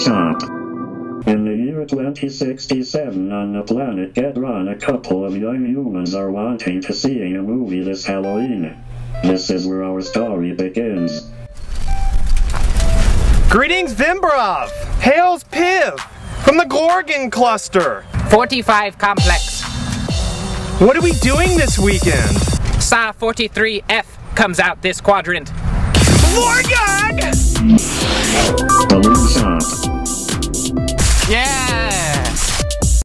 Shop. In the year 2067 on the planet Gedron, a couple of young humans are wanting to see a movie this Halloween. This is where our story begins. Greetings, Vimbrov! Hails Piv! From the Gorgon Cluster! 45 Complex. What are we doing this weekend? SA 43F comes out this quadrant. Vorgog! Balloon. Yeah!